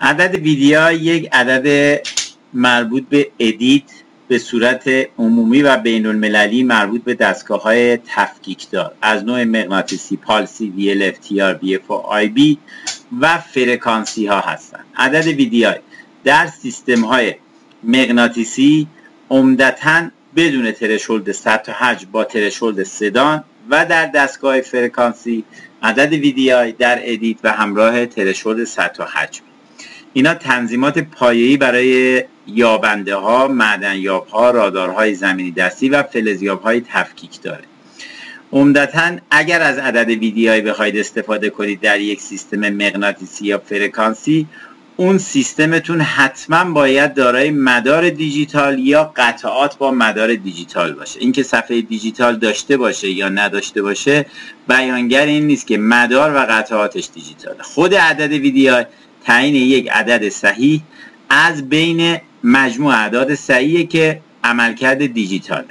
عدد ویدیا یک عدد مربوط به ادیت به صورت عمومی و بین المللی مربوط به دستگاه های تفکیک دار. از نوع مغناطیسی پالسی VL FTR BFO IB و فرکانسی ها هستند. عدد ویدیای در سیستم های مغناطیسی عمدتا بدون ترشولد سطح حج با ترشولد سدان و در دستگاه فرکانسی عدد ویدیای در ادیت و همراه ترشولد سطح حجم. اینا تنظیمات پایه‌ای برای یابنده ها، معدن یاب ها، رادارهای زمینی دستی و فلزیاب های تفکیک داره. عمدتا اگر از عدد ویدیوهایی بخواید استفاده کنید در یک سیستم مغناطیسی یا فرکانسی اون سیستمتون حتما باید دارای مدار دیجیتال یا قطعات با مدار دیجیتال باشه اینکه صفحه دیجیتال داشته باشه یا نداشته باشه بیانگر این نیست که مدار و قطعاتش دیجیتال خود عدد ویدیو تعیین یک عدد صحیح از بین مجموع اعداد صحیحه که عملکرد دیجیتاله.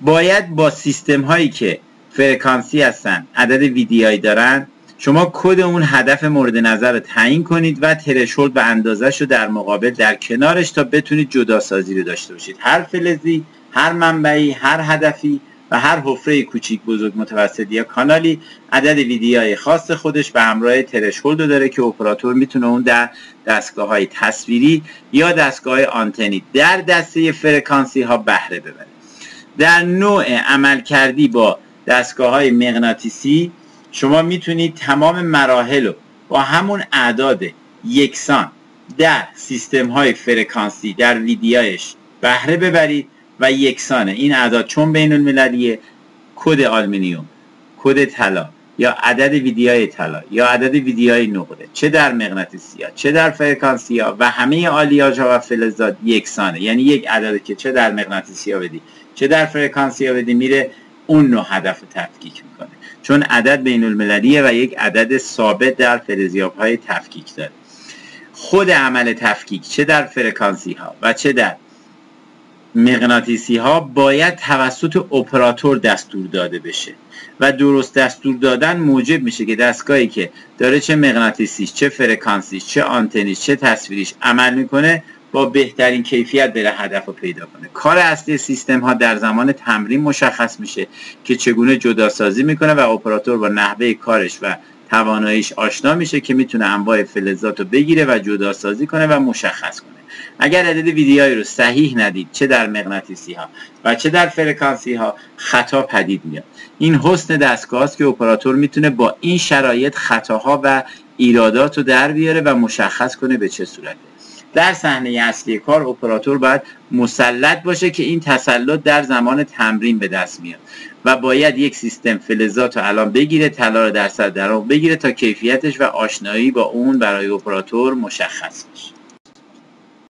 باید با سیستم هایی که فرکانسی هستن عدد ویدیایی دارن شما کد اون هدف مورد نظر رو تعیین کنید و ترشولد و اندازش رو در مقابل در کنارش تا بتونید جداسازی رو داشته باشید. هر فلزی هر منبعی هر هدفی و هر حفره کوچیک بزرگ متوسط یا کانالی عدد ویدیوهای خاص خودش به همراه ترشولد داره که اپراتور می‌تونه اون در دستگاه های تصویری یا دستگاه های آنتنی در دسته فرکانسی ها بهره ببره. در نوع عمل کردی با دستگاه های مغناطیسی شما می‌تونید تمام مراحل رو با همون اعداد یکسان در سیستم های فرکانسی در VDI ش بهره ببرید و یکسانه. این اعداد چون بین المللیه کد آلمینیوم کد طلا یا عدد VDI ی طلا یا عدد VDI ی نقره. چه در مغناطیسی ها چه در فرکانسی ها و همه آلیاژ ها و فلزات یکسانه. یعنی یک عدد که چه در مغناطیسی ها بدی چه در فرکانسی ها بدی میره اون نوع هدف تفکیک می‌کنه. چون عدد بین المللیه و یک عدد ثابت در فلزیاب های تفکیک داره. خود عمل تفکیک چه در فرکانسی ها و چه در مغناطیسی ها باید توسط اپراتور دستور داده بشه و درست دستور دادن موجب میشه که دستگاهی که داره چه مغناطیسیش چه فرکانسیش چه آنتنیش چه تصویریش عمل می‌کنه با بهترین کیفیت بره هدف رو پیدا کنه. کار اصلی سیستم ها در زمان تمرین مشخص میشه که چگونه جداسازی می‌کنه و اپراتور با نحوه کارش و تواناییش آشنا میشه که می‌تونه انواع فلزات رو بگیره و جداسازی کنه و مشخص کنه. اگر عدد ویدیوهایی رو صحیح ندید چه در مغناطیسی ها و چه در فرکانسی ها خطا پدید میاد. این حسن دستگاه است که اپراتور می‌تونه با این شرایط خطاها و ایرادات رو در بیاره و مشخص کنه به چه صورته در صحنه اصلی کار اپراتور باید مسلط باشه که این تسلط در زمان تمرین به دست میاد و باید یک سیستم فلزات رو الان بگیره طلا رو در در بگیره تا کیفیتش و آشنایی با اون برای اپراتور مشخص بشه.